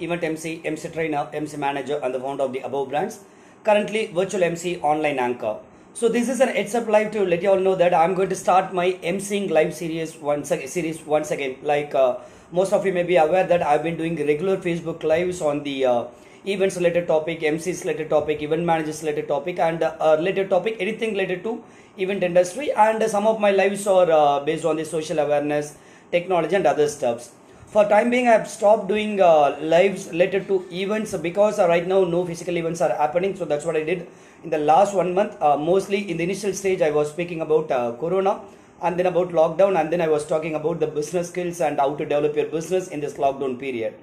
event MC, MC trainer, MC manager, and the founder of the above brands. Currently, virtual MC online anchor. So this is an up live to let you all know that I'm going to start my MCing live series once series once again. Like uh, most of you may be aware that I've been doing regular Facebook lives on the uh, events related topic, MCs related topic, event managers related topic, and uh, related topic anything related to event industry. And some of my lives are uh, based on the social awareness, technology, and other stuffs for time being i've stopped doing uh, lives related to events because uh, right now no physical events are happening. So that's what i did. In the last one month uh, mostly in the initial stage i was speaking about uh, corona and then about lockdown and then i was talking about the business skills and how to develop your business in this lockdown period.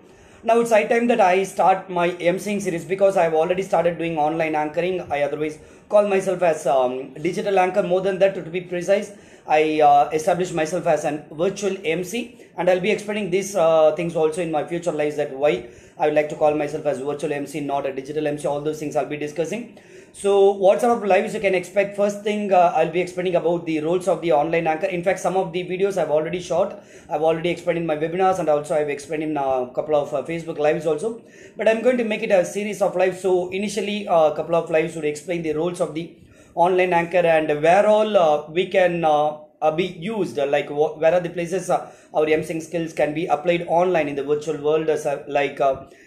Now it's high time that i start my emceing series because i've already started doing online anchoring. I otherwise call myself as um, digital anchor. More than that to be precise I uh, established myself as an virtual MC, and I'll be explaining these uh, things also in my future lives. That why I would like to call myself as virtual MC, not a digital MC. All those things I'll be discussing. So, what sort of lives you can expect? First thing, uh, I'll be explaining about the roles of the online anchor. In fact, some of the videos I've already shot. I've already explained in my webinars, and also I've explained in a couple of uh, Facebook lives also. But I'm going to make it a series of lives. So, initially, a couple of lives would explain the roles of the online anchor and where all uh, we can uh, uh, be used like wh- where are the places our emceeing skills can be applied online in the virtual world like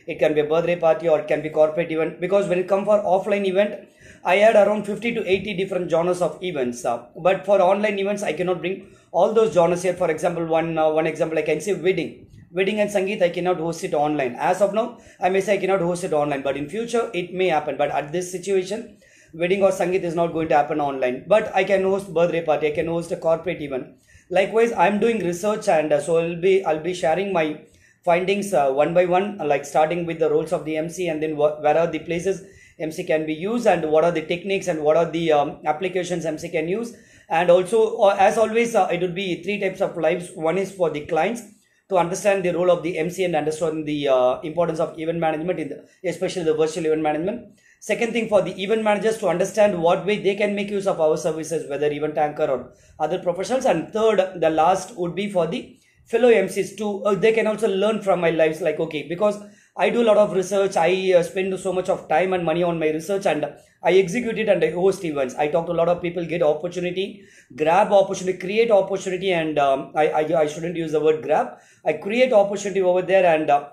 it can be a birthday party or it can be corporate event. Because when it comes for offline event i had around 50 to 80 different genres of events uh, but for online events i cannot bring all those genres here. For example one uh, one example i can say wedding. Wedding and sangeet i cannot host it online. As of now i may say i cannot host it online but in future it may happen. But at this situation wedding or sangeet is not going to happen online. But i can host birthday party i can host a corporate event. Likewise i'm doing research and uh, so i'll be i'll be sharing my findings uh, one by one uh, like starting with the roles of the mc and then wh- where are the places mc can be used and what are the techniques and what are the um, applications mc can use. And also uh, as always uh, it would be three types of lives. One is for the clients to understand the role of the MC and understand the uh, importance of event management, in the, especially the virtual event management. Second thing for the event managers to understand what way they can make use of our services, whether event anchor or other professionals. And third, the last would be for the fellow MCs to uh, they can also learn from my lives. Like okay, because I do a lot of research, I uh, spend so much of time and money on my research, and I execute it and I host events. I talk to a lot of people, get opportunity, grab opportunity, create opportunity, and um, I, I I shouldn't use the word grab. I create opportunity over there and. Uh,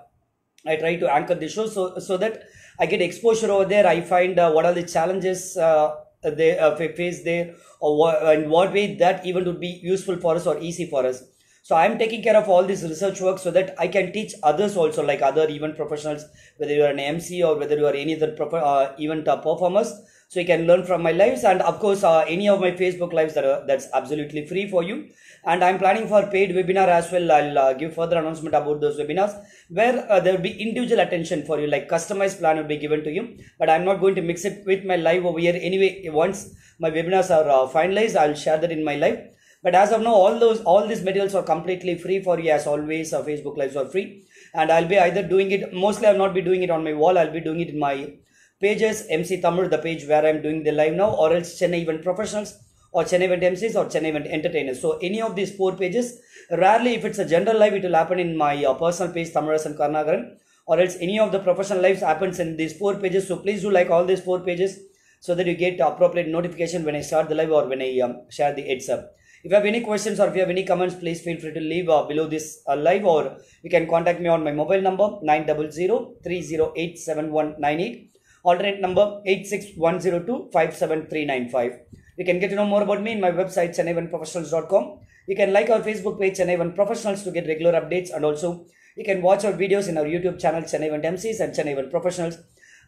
I try to anchor the show so so that I get exposure over there. I find uh, what are the challenges uh, they uh, face there, or what, and what way that event would be useful for us or easy for us. So I'm taking care of all this research work so that I can teach others also, like other event professionals, whether you are an MC or whether you are any other uh, event uh, performers. So you can learn from my lives, and of course, uh, any of my Facebook lives that are, that's absolutely free for you. And I'm planning for paid webinar as well. I'll uh, give further announcement about those webinars where uh, there will be individual attention for you, like customized plan will be given to you. But I'm not going to mix it with my live over here anyway. Once my webinars are uh, finalized, I'll share that in my live. But as of now, all those all these materials are completely free for you. As always, uh, Facebook lives are free, and I'll be either doing it. Mostly, I'll not be doing it on my wall. I'll be doing it in my pages. MC Tamil, the page where I'm doing the live now, or else Chennai Event Professionals, or Chennai Event MCs, or Chennai Event Entertainers. So any of these four pages. Rarely, if it's a general live, it will happen in my uh, personal page, Thamizharasan Karunakaran, or else any of the professional lives happens in these four pages. So please do like all these four pages so that you get appropriate notification when I start the live or when I um, share the heads up. If you have any questions or if you have any comments, please feel free to leave uh, below this uh, live or you can contact me on my mobile number 900-308-7198. Alternate number 86102-57395. You can get to know more about me in my website chennaieventprofessionals.com. You can like our Facebook page Chennai Event Professionals to get regular updates and also you can watch our videos in our YouTube channel Chennai Event MCs and Chennai Event Professionals.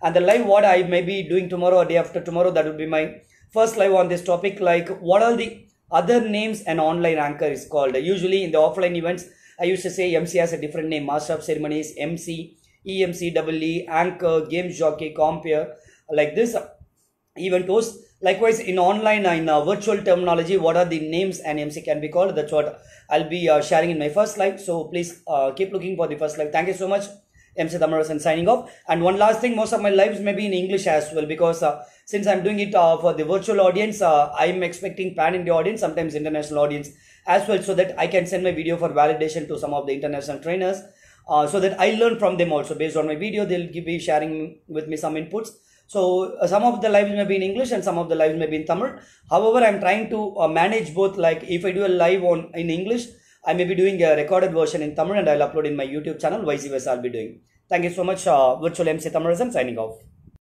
And the live what I may be doing tomorrow or day after tomorrow that will be my first live on this topic like what are the other names an online anchor is called. Usually in the offline events, I used to say MC has a different name, Master of Ceremonies, MC, EMC, double E, Anchor, Games Jockey, Compere, like this. Event host. Likewise, in online, in uh, virtual terminology, what are the names an MC can be called? That's what I'll be uh, sharing in my first live. So please uh, keep looking for the first live. Thank you so much. MC Thamizharasan signing off. And one last thing, most of my lives may be in English as well because uh, since I'm doing it uh, for the virtual audience, uh, I'm expecting pan India audience, sometimes international audience as well, so that I can send my video for validation to some of the international trainers uh, so that I learn from them also based on my video. They'll give, me sharing with me some inputs. So uh, some of the lives may be in English and some of the lives may be in Tamil. However, I'm trying to uh, manage both. Like if I do a live on in English, I may be doing a recorded version in Tamil and I'll upload in my YouTube channel. Vice versa, I'll be doing. Thank you so much. Uh, Virtual MC Tamilism signing off.